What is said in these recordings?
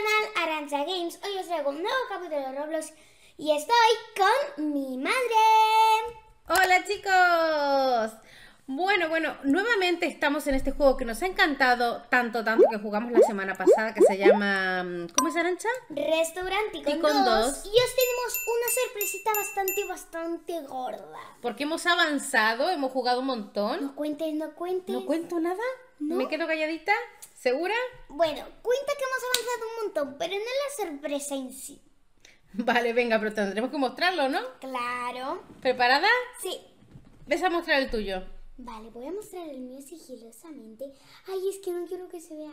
canal Arancha Games. Hoy os traigo un nuevo capítulo de Roblox y estoy con mi madre. Hola chicos. Bueno, bueno, nuevamente estamos en este juego que nos ha encantado tanto, tanto que jugamos la semana pasada, que se llama... ¿Cómo es Arancha? Restaurante con, con dos. dos. Y os tenemos una sorpresita bastante, bastante gorda. Porque hemos avanzado, hemos jugado un montón. No cuentes, no cuentes. ¿No cuento nada? ¿No? ¿Me quedo calladita? ¿Segura? Bueno, cuenta que hemos avanzado un montón, pero no la sorpresa en sí. Vale, venga, pero tendremos que mostrarlo, ¿no? Claro. ¿Preparada? Sí. Ves a mostrar el tuyo. Vale, voy a mostrar el mío sigilosamente. Ay, es que no quiero que se vea.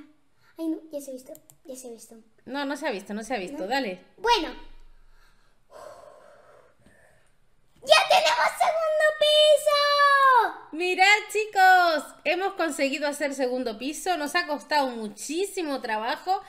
Ay, no, ya se ha visto, ya se ha visto. No, no se ha visto, no se ha visto. Dale. Bueno. ¡Ya tenemos segundo piso! Mirad chicos, hemos conseguido hacer segundo piso, nos ha costado muchísimo trabajo.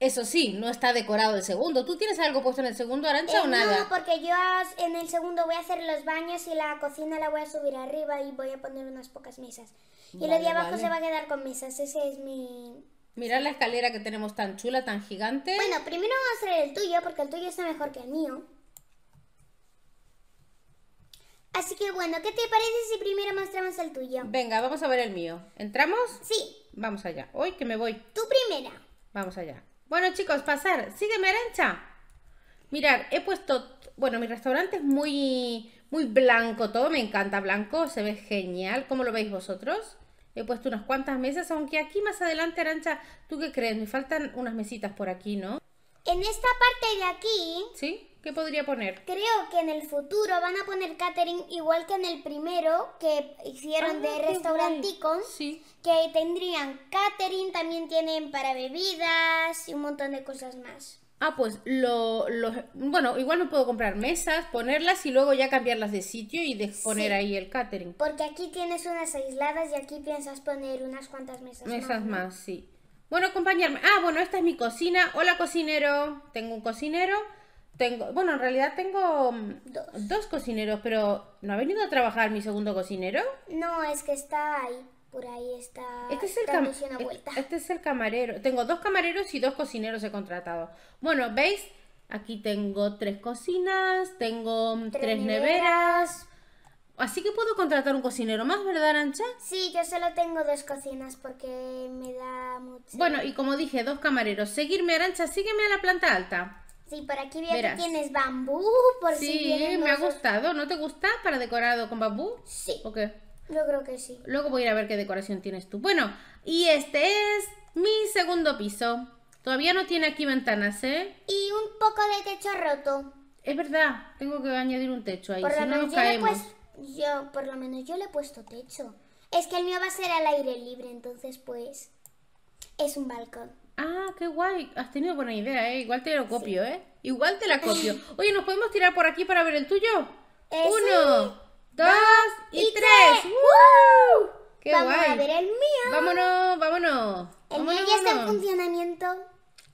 Eso sí, no está decorado el segundo. ¿Tú tienes algo puesto en el segundo, Arancha, Eh, o nada? No, porque yo en el segundo voy a hacer los baños y la cocina la voy a subir arriba y voy a poner unas pocas mesas. Y lo de abajo vale. se va a quedar con mesas. Ese es mi... Mirad la escalera que tenemos tan chula, tan gigante. Bueno, primero vamos a hacer el tuyo porque el tuyo está mejor que el mío. Así que bueno, ¿qué te parece si primero mostramos el tuyo? Venga, vamos a ver el mío. ¿Entramos? Sí, Vamos allá. Uy, que me voy. tú primera. Vamos allá. Bueno, chicos, pasar. Sígueme, Arancha. Mirad, he puesto... Bueno, mi restaurante es muy, muy blanco todo. Me encanta blanco. Se ve genial. ¿Cómo lo veis vosotros? He puesto unas cuantas mesas, aunque aquí más adelante, Arancha, ¿tú qué crees? Me faltan unas mesitas por aquí, ¿no? En esta parte de aquí, ¿Sí? ¿Qué podría poner? creo que en el futuro van a poner catering igual que en el primero que hicieron Ah, de guay. Sí. Que tendrían catering, también tienen para bebidas y un montón de cosas más. Ah, pues lo, lo- Bueno, igual me puedo comprar mesas, ponerlas y luego ya cambiarlas de sitio y de poner Sí. ahí el catering. Porque aquí tienes unas aisladas y aquí piensas poner unas cuantas mesas. Mesas ¿no? más, sí. Bueno, acompañarme. Ah, bueno, esta es mi cocina. Hola, cocinero. Tengo un cocinero. Tengo, bueno, en realidad tengo mm, Dos. dos cocineros, pero ¿no ha venido a trabajar mi segundo cocinero? No, es que está ahí. Por ahí está Este es el, cam- vuelta. este es el camarero. Tengo dos camareros y dos cocineros he contratado. Bueno, ¿veis? Aquí tengo tres cocinas, tengo mm, tres, neveras. Así que puedo contratar un cocinero más, ¿verdad, Arancha? Sí, yo solo tengo dos cocinas porque me da mucho. Bueno, y como dije, dos camareros. Seguirme, Arancha, sígueme a la planta alta. Sí, por aquí veo Verás. que tienes bambú, por si Sí, vienen me ha gustado. ¿No te gusta para decorado con bambú? Sí, ¿O qué? yo creo que sí. Luego voy a ir a ver qué decoración tienes tú. Bueno, y este es mi segundo piso. Todavía no tiene aquí ventanas, ¿eh? Y un poco de techo roto. Es verdad, tengo que añadir un techo ahí, Por si lo no menos nos yo le he caemos. puesto, yo, por lo menos yo le he puesto techo. Es que el mío va a ser al aire libre, entonces pues es un balcón. Ah, qué guay. Has tenido buena idea, ¿eh? Igual te lo copio, ¿eh? Igual te la copio. Oye, ¿nos podemos tirar por aquí para ver el tuyo? Eh, Uno, sí. dos y, y tres. tres. ¡Woo! ¡Qué Vamos guay! a ver el mío. Vámonos, vámonos. El mío Vámonos, ya está en funcionamiento.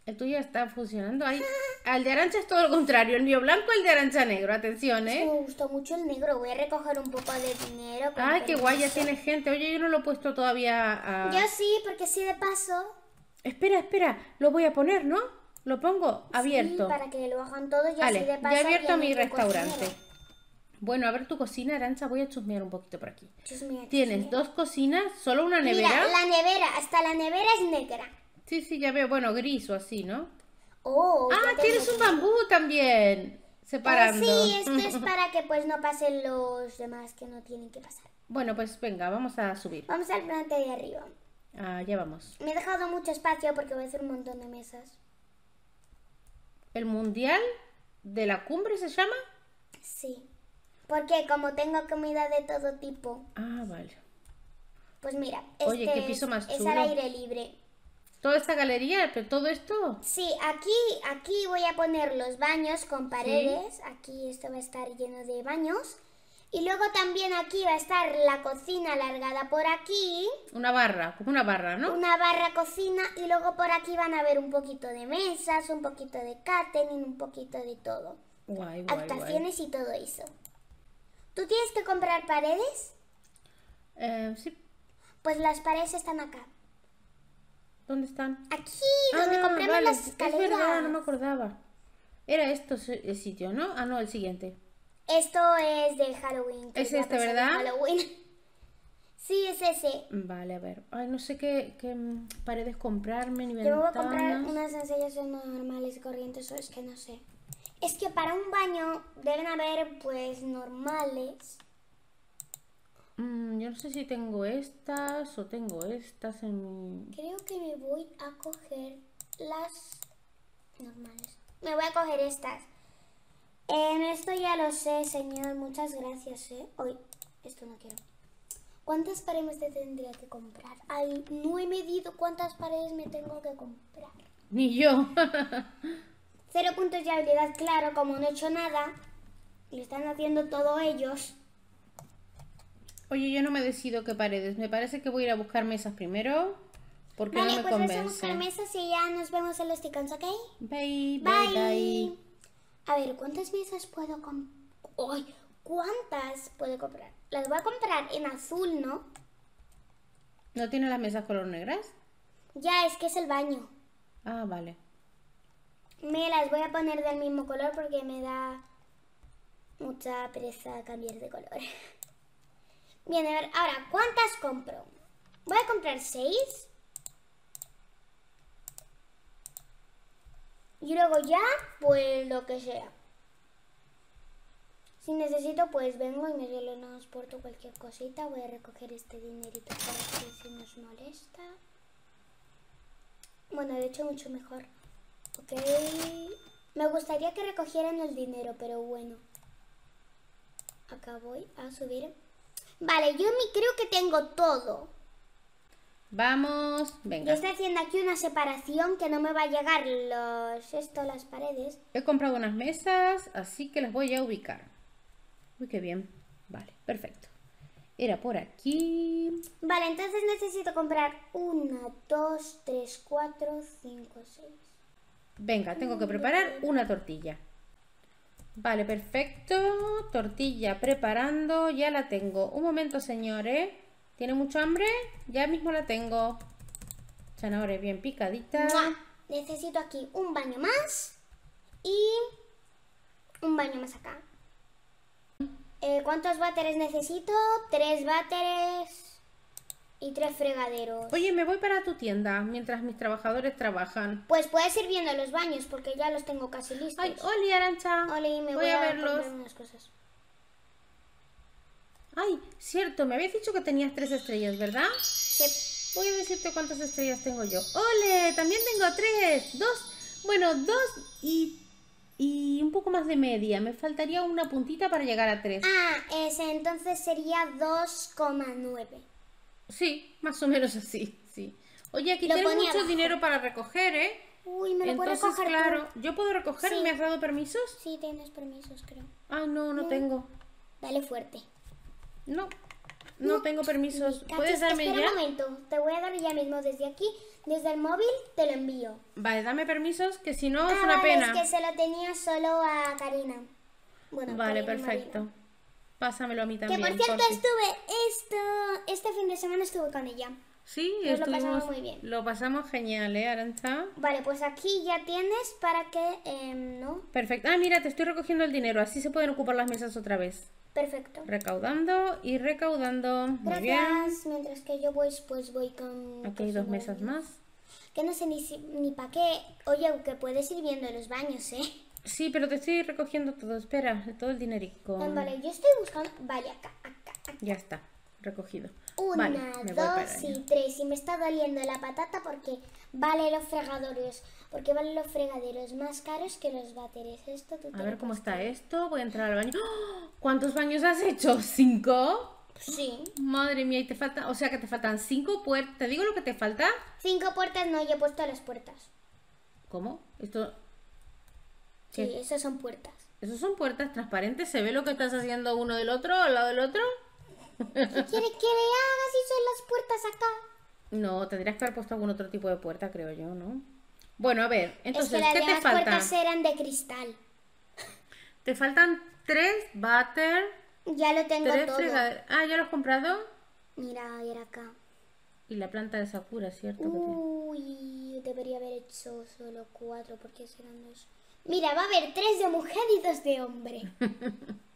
El tuyo está funcionando ahí. Al de Arancha es todo lo contrario. El mío blanco, el de Arancha negro. Atención, ¿eh? Me gustó mucho el negro. Voy a recoger un poco de dinero. Ay, qué guay, ya tiene gente. Oye, yo no lo he puesto todavía a... Yo sí, porque sí de paso. Espera, espera. Lo voy a poner, ¿no? Lo pongo abierto. Sí, para que lo hagan todos y Vale, así de paso. ya he abierto mi restaurante. cocinero. Bueno, a ver tu cocina, Arancha. Voy a chusmear un poquito por aquí. Chusmea, Tienes chusmea. dos cocinas, solo una nevera. Mira, la nevera, hasta la nevera es negra. Sí, sí, ya veo. Bueno, gris o así, ¿no? Oh, Ah, tienes un bambú también. Separando. Eh, sí, esto es para que pues no pasen los demás que no tienen que pasar. Bueno, pues venga, vamos a subir. Vamos al plante de arriba. Ah, ya vamos. Me he dejado mucho espacio porque voy a hacer un montón de mesas. ¿El mundial de la cumbre se llama? Sí. Porque como tengo comida de todo tipo, Ah, vale. pues mira, Oye, este qué piso es- más es chulo. al aire libre. Toda esta galería, pero todo esto. Sí, aquí, aquí voy a poner los baños con paredes. Aquí esto va a estar lleno de baños. Y luego también aquí va a estar la cocina alargada por aquí. Una barra, como una barra, ¿no? Una barra cocina y luego por aquí van a ver un poquito de mesas, un poquito de catering, un poquito de todo. Guay, guay, guay. Actuaciones y todo eso. ¿Tú tienes que comprar paredes? Eh, sí. Pues las paredes están acá. ¿Dónde están? Aquí, donde Ah, compramos vale, las Es escaleras. verdad, no me acordaba. Era esto el sitio, ¿no? Ah, no, el siguiente. Esto es de Halloween. Es este, ¿verdad? Halloween. Sí, es ese. Vale, a ver. Ay, no sé qué, qué paredes comprarme ni Yo voy a comprar unas sencillas normales y corrientes, o es que no sé. Es que para un baño deben haber, pues, normales. Mm, yo no sé si tengo estas o tengo estas en mi... Creo que me voy a coger las normales. Me voy a coger estas. En esto ya lo sé, señor. Muchas gracias, ¿eh? Hoy, esto no quiero. ¿Cuántas paredes te tendría que comprar? Ay, no he medido cuántas paredes me tengo que comprar. Ni yo. Cero puntos de habilidad, claro, como no he hecho nada. Lo están haciendo todos ellos. Oye, yo no me decido qué paredes. Me parece que voy a ir a buscar mesas primero. Porque Vale, no me pues vamos a convence. buscar mesas y ya nos vemos en los ticons, ¿ok? Bye, bye, Bye. bye. A ver, ¿cuántas mesas puedo comprar? ¿Cuántas puedo comprar? Las voy a comprar en azul, ¿no? ¿No tiene las mesas color negras? Ya, es que es el baño. Ah, vale. Me las voy a poner del mismo color porque me da mucha pereza cambiar de color. Bien, a ver, ahora, ¿cuántas compro? Voy a comprar seis. Y luego ya, pues lo que sea. Si necesito, pues vengo y me solo nos porto cualquier cosita. Voy a recoger este dinerito para que si nos molesta. Bueno, de hecho, mucho mejor. Ok. Me gustaría que recogieran el dinero, pero bueno. Acá voy a subir. Vale, yo mi creo que tengo todo. Vamos, Yo venga. estoy haciendo aquí una separación que no me va a llegar los esto, las paredes. He comprado unas mesas, así que las voy a ubicar. Uy, qué bien. Vale, perfecto. Era por aquí. Vale, entonces necesito comprar una, dos, tres, cuatro, cinco, seis. Venga, tengo que preparar una tortilla. Vale, perfecto. Tortilla preparando. Ya la tengo. Un momento, señores. ¿Tiene mucho hambre? Ya mismo la tengo. Zanahoria bien picadita. ¡Mua! Necesito aquí un baño más y un baño más acá. Eh, ¿Cuántos váteres necesito? Tres váteres y tres fregaderos. Oye, me voy para tu tienda mientras mis trabajadores trabajan. Pues puedes ir viendo los baños porque ya los tengo casi listos. Ay, Oli, Arancha. Oli, me voy, voy, a, a, verlos. unas cosas. Ay, cierto, me habías dicho que tenías tres estrellas, ¿verdad? Sí. Voy a decirte cuántas estrellas tengo yo. ¡Ole! También tengo tres. Dos. Bueno, dos y, y un poco más de media. Me faltaría una puntita para llegar a tres. Ah, ese entonces sería 2,9. Sí, más o menos así, sí. Oye, aquí Lo tienes mucho abajo. dinero para recoger, ¿eh? Uy, me lo puedo Entonces, coger tú? claro, ¿yo puedo recoger? Sí. ¿Me has dado permisos? Sí, tienes permisos, creo. Ay, no, no tengo. Dale fuerte. No, no tengo permisos. ¿Puedes darme espera ya? un momento. Te voy a dar ya mismo desde aquí, desde el móvil, te lo envío. Vale, dame permisos, que si no es ah, una vale, pena. es que se lo tenía solo a Karina. Bueno, Vale, Karina perfecto. Marina. Pásamelo a mí Que también. por cierto, por si- estuve esto, este fin de semana estuve con ella. Sí, Nos lo pasamos muy bien. Lo pasamos genial, ¿eh, Arancha? Vale, pues aquí ya tienes para que, em, ¿no? Perfecto. Ah, mira, te estoy recogiendo el dinero. Así se pueden ocupar las mesas otra vez. Perfecto. Recaudando y recaudando. Muy bien. Gracias. Mientras que yo voy, pues voy con... Aquí hay dos mesas más. Que no sé ni, si- ni para qué. Oye, que puedes ir viendo los baños, ¿eh? Sí, pero te estoy recogiendo todo. Espera, todo el dinerico. Vale, yo estoy buscando... Vale, acá, acá, acá. Ya está, recogido. Una, vale, dos y tres. Y me está doliendo la patata porque vale los fregadores. Porque valen los fregaderos más caros que los váteres. Esto tú A ver cómo está esto. Voy a entrar al baño. ¡Oh! ¿Cuántos baños has hecho? ¿Cinco? Sí. Madre mía, y te falta, o sea que te faltan cinco puertas. ¿Te digo lo que te falta? Cinco puertas no, yo he puesto las puertas. ¿Cómo? Esto, Sí, ¿Qué? esas son puertas. ¿Esos son puertas transparentes? ¿Se ve lo que estás haciendo uno del otro al lado del otro? ¿Qué quiere que le haga si son las puertas acá? No, tendrías que haber puesto algún otro tipo de puerta, creo yo, ¿no? Bueno, a ver, entonces, es que las ¿qué te falta? puertas eran de cristal. Te faltan tres váter, Ya lo tengo tres todo. Ah, ¿ya lo has comprado? Mira, a ver acá. Y la planta de Sakura, ¿cierto? Uy, debería haber hecho solo cuatro porque serán dos. Mira, va a haber tres de mujer y dos de hombre.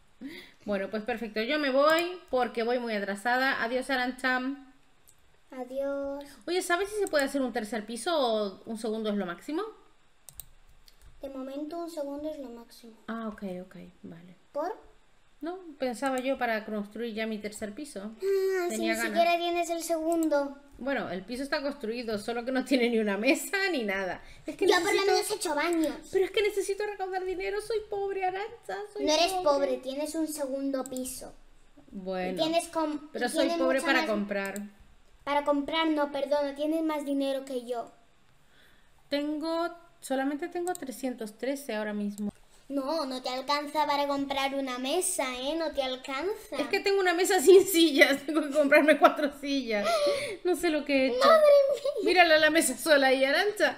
Bueno, pues perfecto. Yo me voy porque voy muy atrasada. Adiós, Arancham. Adiós. Oye, ¿sabes si se puede hacer un tercer piso o un segundo es lo máximo? De momento un segundo es lo máximo. Ah, ok, ok, vale. ¿Por? No, pensaba yo para construir ya mi tercer piso. Ah, si ni ganas. siquiera tienes el segundo. Bueno, el piso está construido, solo que no tiene ni una mesa ni nada. Es que Yo por lo necesito... menos he hecho baños. Pero es que necesito recaudar dinero, soy pobre, Arancha, soy No eres pobre, tienes un segundo piso. Bueno, Tienes com- pero y soy pobre para más- comprar. Para comprar, no, perdona, tienes más dinero que yo. Tengo, solamente tengo 313 ahora mismo. No, no te alcanza para comprar una mesa, ¿eh? No te alcanza. Es que tengo una mesa sin sillas, tengo que comprarme cuatro sillas. No sé lo que he hecho. ¡Madre mía! Mírala la mesa sola ahí, Arancha.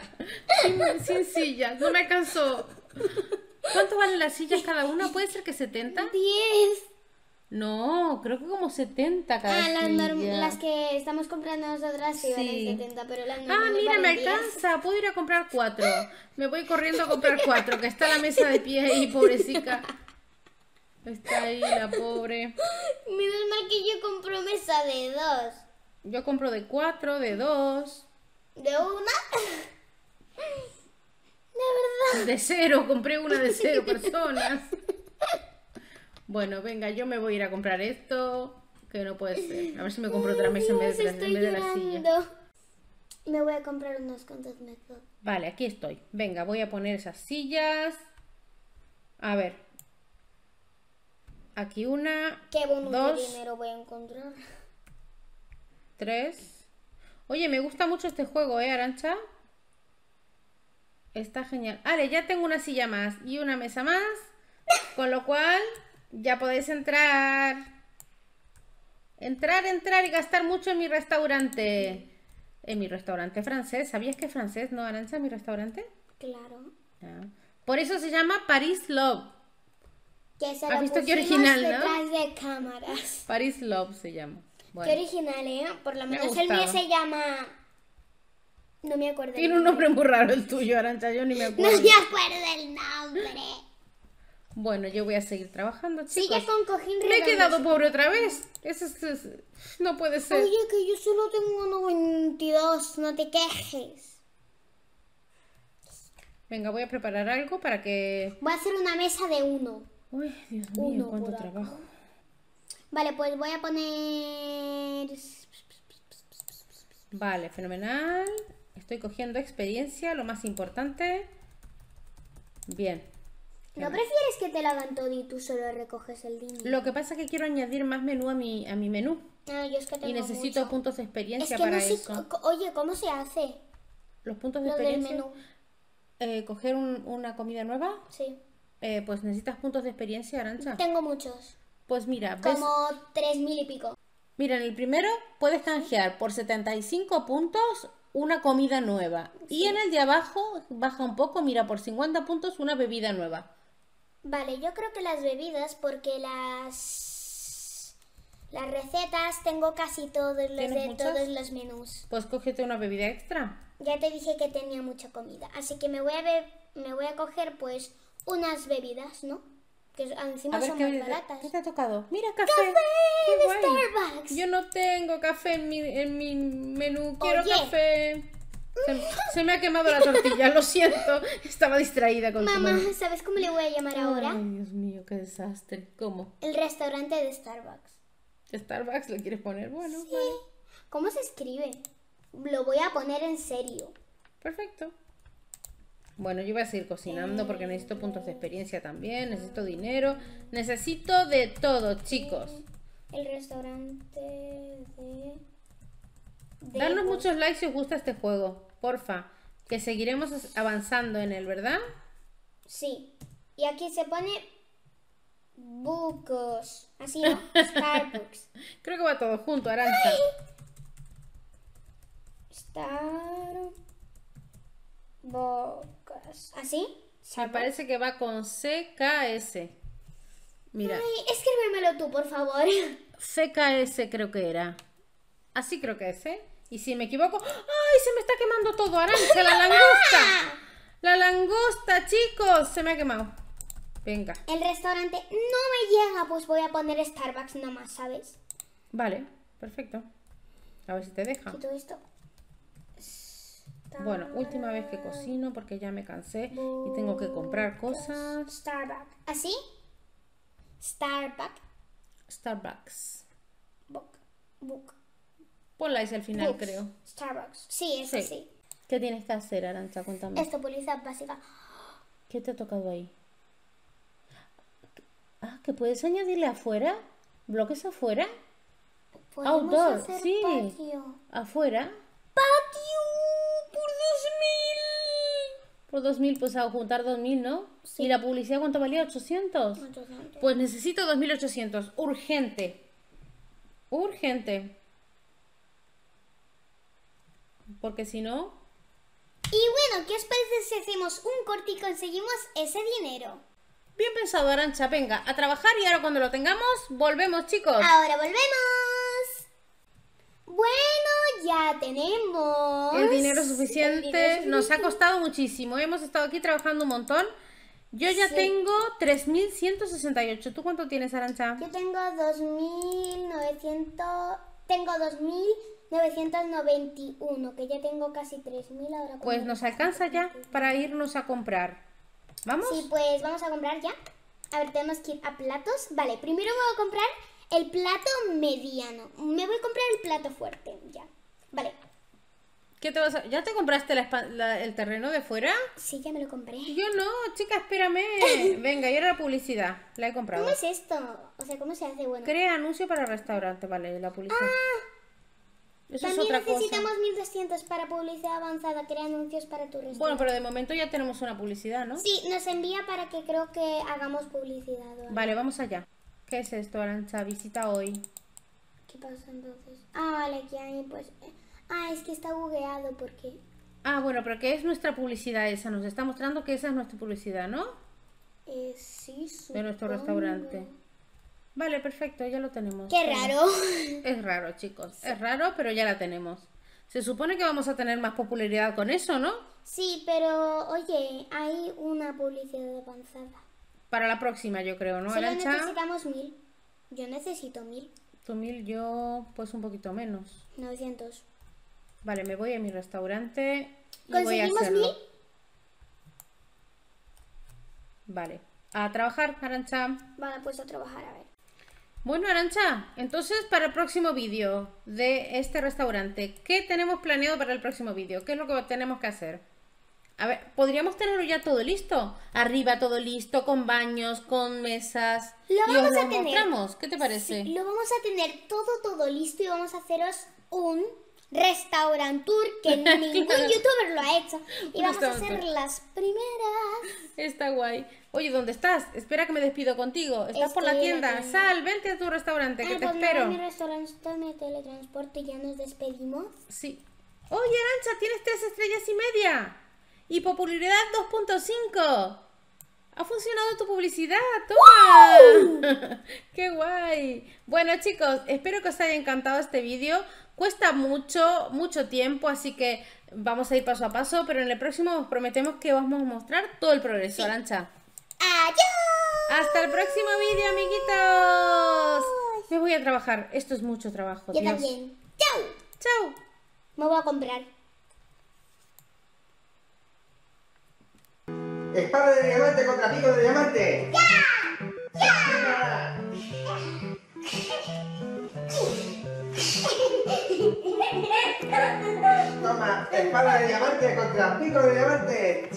Sin, sin sillas, no me alcanzó. ¿Cuánto valen las sillas cada una? ¿Puede ser que 70? ¡Diez! No, creo que como 70 cada Ah, las, norm- las que estamos comprando nosotras sí, Sí. valen 70, pero las Ah, normales mira, me valen 10. alcanza. Puedo ir a comprar cuatro. Me voy corriendo a comprar cuatro, que está la mesa de pie ahí, pobrecita. Está ahí la pobre. Menos mal que yo compro mesa de dos. Yo compro de cuatro, de dos, ¿De una? De verdad. de cero. Compré una de cero personas. Bueno, venga, yo me voy a ir a comprar esto, que no puede ser. A ver si me compro otra mesa en vez de, en vez de la silla. Me voy a comprar unos cuantos metros. Vale, aquí estoy. Venga, voy a poner esas sillas. A ver. Aquí una, ¿Qué bonus Dos. de dinero voy a encontrar? tres. Oye, me gusta mucho este juego, ¿eh, Arancha? Está genial. Vale, ya tengo una silla más y una mesa más. Con lo cual, ya podéis entrar. Entrar, entrar y gastar mucho en mi restaurante. En mi restaurante francés. ¿Sabías que es francés, no, Arancha, mi restaurante? Claro. Ah. Por eso se llama Paris Love. Que se ¿Has visto qué original, no? detrás de cámaras. Paris Love se llama. Qué original, ¿eh? Por lo Me menos el mío se llama... No me acuerdo. tiene un nombre muy raro el tuyo, Arancha, yo ni me No acuerdo. me acuerdo el nombre. Bueno, yo voy a seguir trabajando, chicos. Sigue con cojín Me he quedado pobre otra vez. Eso es, es- no puede ser. Oye, que yo solo tengo 92, no te quejes. Venga, voy a preparar algo para que... Voy a hacer una mesa de uno. Uy, Dios mío, Uno cuánto trabajo. Vale, pues voy a poner... Vale, fenomenal. Estoy cogiendo experiencia, lo más importante. Bien. ¿No prefieres que te lo hagan todo y tú solo recoges el dinero? Lo que pasa es que quiero añadir más menú a mi, a mi menú. Ah, yo es que tengo Y necesito mucho. puntos de Es experiencia que para no sé... eso. Oye, ¿cómo se hace Los puntos de lo del experiencia. menú? eh, coger un- una comida nueva. Sí. eh, pues necesitas puntos de experiencia, Arancha. Tengo muchos. Pues mira, ves, Como tres mil y pico. mira, en el primero puedes canjear por 75 puntos una comida nueva. Y en el de abajo, baja un poco, mira, por 50 puntos una bebida nueva. Vale, yo creo que las bebidas, porque las... Las recetas tengo casi todos los ¿Tienes de muchas? todos los menús. Pues cógete una bebida extra. Ya te dije que tenía mucha comida, así que me voy a be- me voy a coger pues unas bebidas, ¿no? Que encima A ver son qué, más ¿qué baratas. te ha tocado. Mira, café. ¡Café de. Starbucks! Yo no tengo café en mi, en mi menú. Quiero Oye. café. Se, se me ha quemado la tortilla, lo siento. Estaba distraída con Mamá. ¿sabes cómo le voy a llamar ahora? Ay, Dios mío, qué desastre. ¿Cómo? El restaurante de Starbucks. ¿Starbucks le quieres poner? Bueno, Sí. ¿Cómo se escribe? Lo voy a poner en serio. perfecto. Bueno, yo voy a seguir cocinando porque necesito puntos de experiencia también, necesito dinero, necesito de todo, chicos. El restaurante de... Darnos muchos likes si os gusta este juego, porfa, que seguiremos avanzando en él, ¿verdad? Sí. Y aquí se pone... Bucos. Así no, Starbucks. Creo que va todo junto, Aranza. Starbucks. ¿Así? Me parece que va con CKS. Mira, Ay, escríbemelo tú, por favor. CKS creo que era. Así creo que es, ¿eh? Y si me equivoco... ¡Ay, se me está quemando todo! Arancha, la langosta. La langosta, chicos. Se me ha quemado. Venga. El restaurante no me llega, pues voy a poner Starbucks nomás, ¿sabes? Vale, perfecto. A ver si te deja. Quito esto. Bueno, última vez que cocino porque ya me cansé y tengo que comprar cosas. Starbucks. ¿Así? Starbucks. Starbucks. Book. Book. Ponla al final, Books. creo. Starbucks. Sí, eso Sí. sí. ¿Qué tienes que hacer, Arancha? Cuéntame. Esto, publicidad básica. ¿Qué te ha tocado ahí? Ah, que puedes añadirle afuera. ¿Bloques afuera? Outdoor, hacer sí. patio. ¿Afuera? ¡Patio! ¡Por Por 2.000, pues a juntar 2.000, ¿no? Sí. ¿Y la publicidad cuánto valía? ¿800? 2.000! Pues necesito 2.800. Urgente. Urgente. Porque si no... Y bueno, ¿qué os parece si hacemos un corte y conseguimos ese dinero? Bien pensado, Arancha. Venga, a trabajar y ahora cuando lo tengamos, volvemos, chicos. Ahora volvemos. Bueno, ya tenemos El dinero el suficiente nos ha costado muchísimo. Hemos estado aquí trabajando un montón. Yo ya Sí. tengo 3.168. ¿Tú cuánto tienes, Arancha? Yo tengo 2.900... Tengo 2.991, que ya tengo casi 3.000 ahora. Pues nos alcanza ya para irnos a comprar. ¿Vamos? Sí, pues vamos a comprar ya. A ver, tenemos que ir a platos. Vale, primero me voy a comprar el plato mediano. Me voy a comprar el plato fuerte, ya. Vale, ¿Qué te vas a- ¿Ya te compraste la el terreno de fuera? sí, ya me lo compré. Yo no, chica, espérame. Venga, y ahora la publicidad. La he comprado. ¿Cómo es esto? O sea, ¿cómo se hace? Bueno, Crea anuncio para restaurante, vale, la publicidad. Eso es también otra cosa. necesitamos 1.200 para publicidad avanzada. Crea anuncios para tu restaurante. Bueno, pero de momento ya tenemos una publicidad, ¿no? Sí, nos envía para que creo que hagamos publicidad. algo. Vale, vamos allá. ¿Qué es esto, Arancha? Visita hoy. ¿Qué pasa entonces? Ah, vale, aquí hay pues... eh, Ah, es que está bugueado porque... Ah, bueno, pero ¿qué es nuestra publicidad esa? Nos está mostrando que esa es nuestra publicidad, ¿no? Eh, sí, De nuestro supongo. restaurante. Vale, perfecto, ya lo tenemos. Qué raro. Es raro, chicos. Es raro, pero ya la tenemos. Se supone que vamos a tener más popularidad con eso, ¿no? Sí, pero oye, hay una publicidad avanzada. Para la próxima, yo creo, ¿no, Solo Arancha? necesitamos mil. Yo necesito mil. Tú mil, yo pues un poquito menos. 900. Vale, me voy a mi restaurante y voy a ¿Conseguimos hacerlo. mil? Vale. A trabajar, Arancha. Vale, pues a trabajar, a ver. Bueno, Arancha, entonces para el próximo vídeo de este restaurante, ¿qué tenemos planeado para el próximo vídeo? ¿Qué es lo que tenemos que hacer? A ver, ¿podríamos tenerlo ya todo listo? Arriba todo listo, con baños, con mesas. Lo y os vamos lo a tener. mostramos. ¿Qué te parece? Sí, lo vamos a tener todo, todo listo y vamos a haceros un restaurant tour que ningún Claro. youtuber lo ha hecho. Y vamos a ser tour. las primeras. Está guay. Oye, ¿dónde estás? Espera que me despido contigo. Estás por la tienda. Sal, vente a tu restaurante, que Ah, te pues espero. mi restaurante, me teletransporte y ya nos despedimos. Sí. Oye, Arancha, tienes tres estrellas y media. Y popularidad 2.5. Ha funcionado tu publicidad, toma. ¡Qué guay! Bueno, chicos, espero que os haya encantado este vídeo. Cuesta mucho, mucho tiempo, así que vamos a ir paso a paso, pero en el próximo os prometemos que vamos a mostrar todo el progreso, Arancha. ¡Adiós! Hasta el próximo vídeo, amiguitos. Me voy a trabajar. Esto es mucho trabajo. Yo Dios. también. ¡Chao! Chao. Me voy a comprar. Espada de diamante contra pico de diamante. ¡Ya! ¡Ya! Toma, espada de diamante contra pico de diamante.